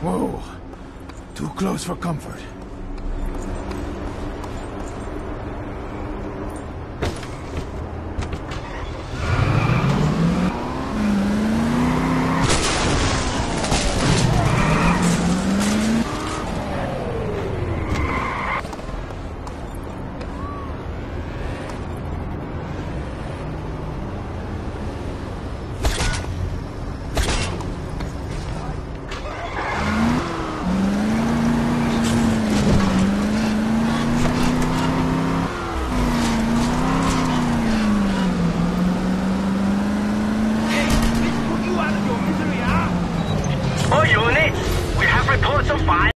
Whoa. Too close for comfort. it's a five.